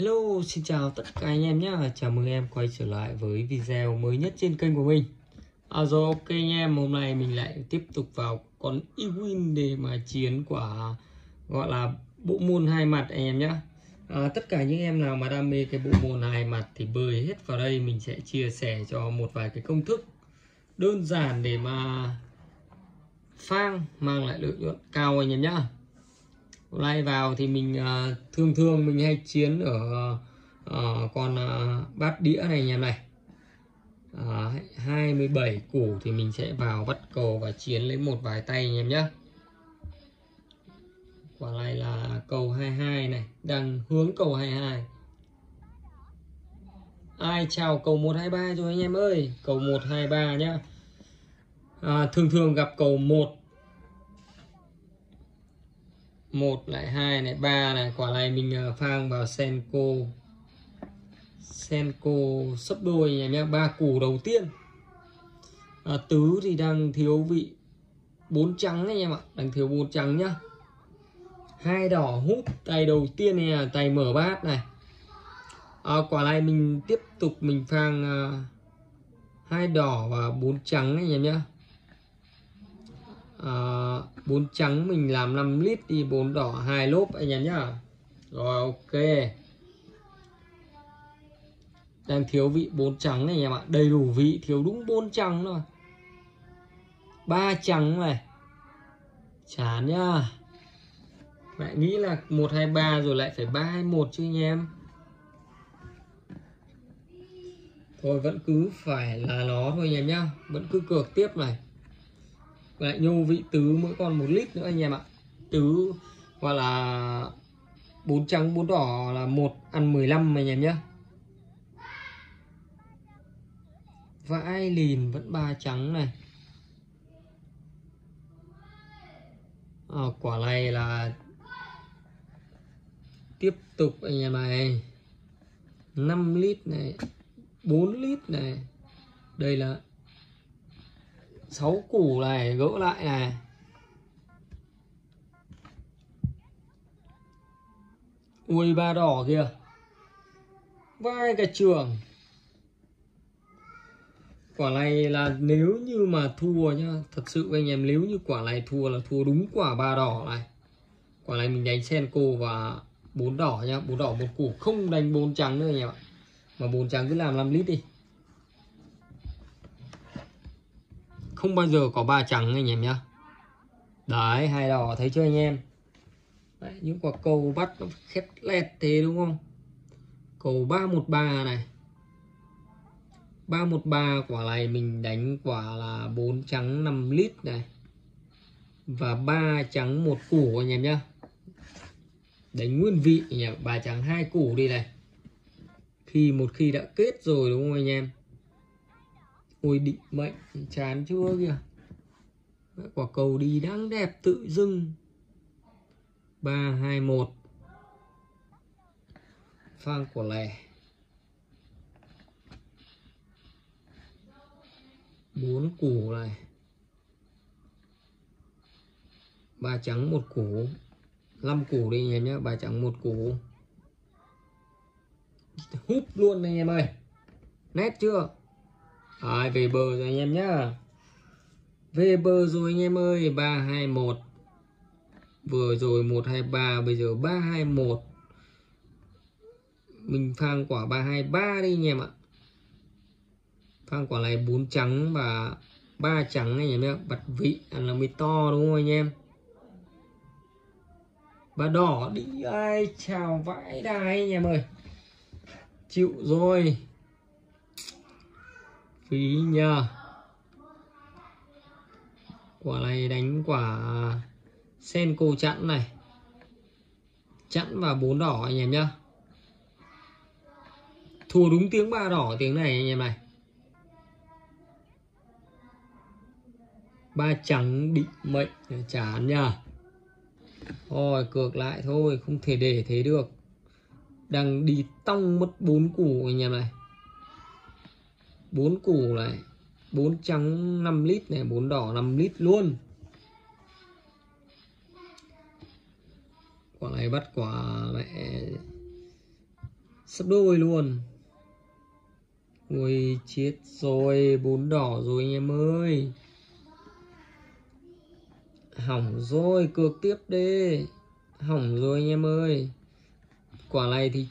Hello, xin chào tất cả anh em nhé Chào mừng em quay trở lại với video mới nhất trên kênh của mình. À, Rồi ok anh em, hôm nay mình lại tiếp tục vào con Ewin để mà chiến quả gọi là bộ môn hai mặt anh em nhé à, Tất cả những em nào mà đam mê cái bộ môn hai mặt thì bơi hết vào đây Mình sẽ chia sẻ cho một vài cái công thức đơn giản để mà phang mang lại lợi nhuận cao anh em nhé nay vào thì mình ờ, uh, thường thường mình hay chiến ở uh, con uh, bát đĩa này nhà này. Uh, 27 củ thì mình sẽ vào bắt cầu và chiến lấy một vài tay anh em nhé quả này là cầu 22 này đang hướng cầu 22 ai chào cầu 123 rồi anh em ơi? Cầu 123 nhá. À, thường thường gặp cầu 1 một lại hai này ba này. Quả này mình ờ, phang vào senko senko sấp đôi nhà nhá. Ba củ đầu tiên. À, tứ thì đang thiếu vị bốn trắng anh em ạ. Đang thiếu bốn trắng nhá. Hai đỏ hút tay đầu tiên này là tay mở bát này. À, quả này mình tiếp tục mình phang uh, hai đỏ và bốn trắng anh em nhá. Ờ, à, bốn trắng mình làm 5 lít đi bốn đỏ hai lốp anh em nhá. Rồi ok. Đang thiếu vị bốn trắng này anh em ạ. Đầy đủ vị thiếu đúng bốn trắng thôi. Ba trắng này. Chán nhá. Lại nghĩ là một hai ba rồi lại phải ba hai một chứ anh em. Thôi vẫn cứ phải là nó thôi anh em nhá. Vẫn cứ cược tiếp này lại nhô vị tứ mỗi con một lít nữa anh em ạ. Tứ gọi là bốn trắng bốn đỏ là một ăn 15 anh em nhé. Vãi lìn vẫn ba trắng này. À, quả này là tiếp tục anh em này 5 lít này 4 lít này. Đây là 6 củ này, gỡ lại này. Ui, ba đỏ kìa. Vai cả trường. Quả này là nếu như mà thua nhá, thật sự anh em, nếu như quả này thua là thua đúng quả ba đỏ này. Quả này mình đánh sen cô và bốn đỏ nhá, bốn đỏ, một củ. Không đánh bốn trắng nữa anh em ạ. Mà bốn trắng cứ làm 5 lít đi. Không bao giờ có ba trắng anh em nhá. Đấy hai đỏ thấy chưa anh em? Đấy, những quả cầu bắt nó khét lẹt thế đúng không? Cầu 313 này. 313 quả này mình đánh quả là 4 trắng 5 lít này. Và 3 trắng một củ anh em nhá. Đánh nguyên vị nhỉ? Ba trắng hai củ đi này. Khi một khi đã kết rồi đúng không anh em? Ngồi định mệnh chán chưa kìa. Quả cầu đi đáng đẹp tự dưng. 3, 2, 1 Phang của lẻ. 4 củ này. Ba trắng một củ. 5 củ đi nhé em nhé ba trắng một củ. Hút luôn anh em ơi. Nét chưa? Rồi, về bờ rồi anh em nhá. Về bờ rồi anh em ơi 321 Vừa rồi 123 Bây giờ 321 Mình phang quả 323 đi anh em ạ. Phang quả này 4 trắng và 3 trắng anh em nhá. Bật vị, ăn là mới to đúng không anh em? Ba đỏ đi, ai chào vãi đài anh em ơi. Chịu rồi phí nhờ. Quả này đánh quả sen cô chẵn này. Chẵn và bốn đỏ anh em nhá. Thua đúng tiếng ba đỏ tiếng này anh em này. Ba trắng định mệnh, chán nhá thôi, cược lại thôi, không thể để thế được. Đang đi tông mất bốn củ anh em này bốn củ này, bốn trắng 5 lít này, bốn đỏ 5 lít luôn. Quả này bắt quả mẹ sắp đôi luôn. Ui chết rồi, bốn đỏ rồi anh em ơi. Hỏng rồi, cược tiếp đi. Hỏng rồi anh em ơi. Quả này thì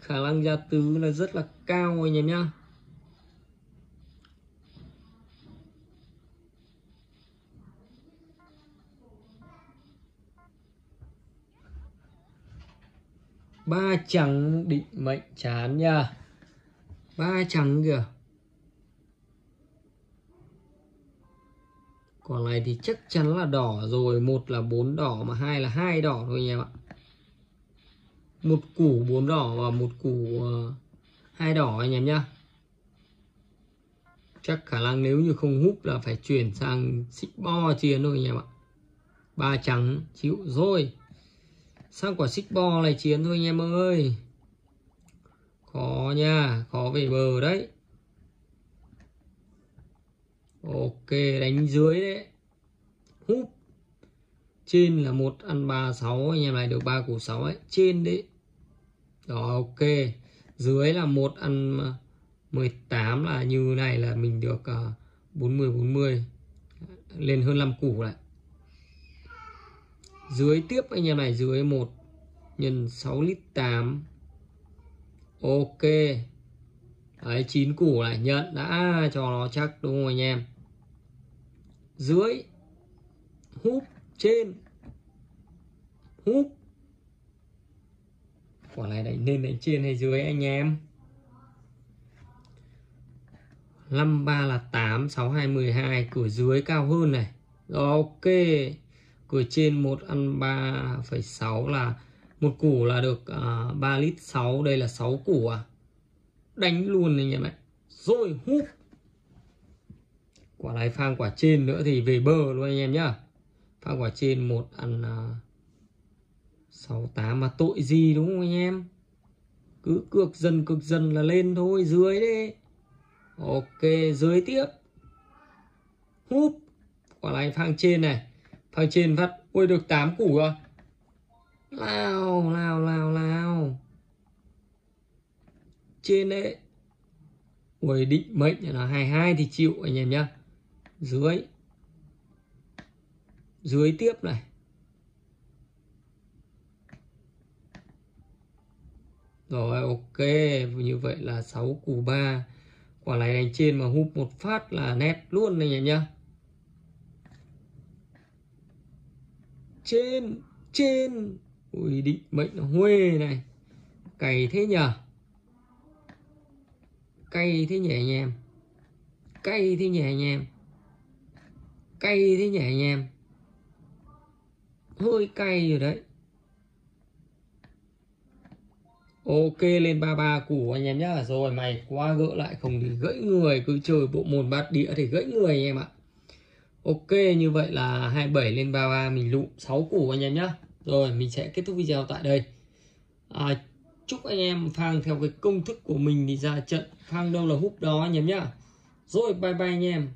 khả năng ra tứ là rất là cao anh em nhá. Ba trắng định mệnh chán nha. Ba trắng kìa. Còn này thì chắc chắn là đỏ rồi. Một là bốn đỏ mà hai là hai đỏ thôi anh em ạ. Một củ bốn đỏ và một củ ờ, hai đỏ anh em nhá. Chắc khả năng nếu như không hút là phải chuyển sang xích bo chiến thôi anh em ạ. Ba trắng, chịu rồi sang quả xích bo này chiến thôi anh em ơi? Khó nha, khó về bờ đấy. Ok, đánh dưới đấy. Húp. Trên là một, ăn ba, sáu, anh em này được ba củ sáu ấy. Trên đấy. Đó, ok. Dưới là một, ăn ờ, 18 là như này là mình được ờ, 40 40 lên hơn 5 củ lại dưới tiếp anh em này, dưới 1 nhân 6 lít 8 ok. Đấy 9 củ này, nhận. Đã cho nó chắc, đúng không anh em? Dưới húp trên. Húp. Quả này đánh nên đánh trên hay dưới anh em? 53 là 8 6 2 12 cửa dưới cao hơn này. Rồi ok cửa trên một ăn 3,6 là một củ là được à, uh, 3 lít 6 đây là 6 củ à? Đánh luôn anh em ạ. Rồi húp. Quả lái phang quả trên nữa thì về bờ luôn anh em nhá. Phang quả trên một ăn à, uh, 68 mà tội gì đúng không anh em? Cứ cược dần cực dần là lên thôi dưới đi. Ok dưới tiếp. Húp. Quả lái phang trên này phang trên phát Ui được 8 củ rồi. Lao lao lao lao trên đấy Ui định mệnh là 22 thì chịu anh em nhá. Dưới. Dưới tiếp này. Rồi ok, như vậy là 6 củ 3. Quả này đánh trên mà húp một phát là nét luôn anh em nhá. Trên, trên. Ui định mệnh huê này. Cày thế nhờ. Cay thế nhẹ anh em. Cay thế nhẹ anh em. Cay thế nhẹ anh em. Hơi cay rồi đấy. Ok lên 33 củ anh em nhá Rồi mày qua gỡ lại không thì gãy người Cứ chơi bộ môn bát đĩa thì gãy người anh em ạ Ok như vậy là 27 lên 33 mình lụ 6 củ anh em nhá. Rồi mình sẽ kết thúc video tại đây. À, Chúc anh em phang theo cái công thức của mình thì ra trận. Phang đâu là hút đó anh em nhá. Rồi bye bye anh em.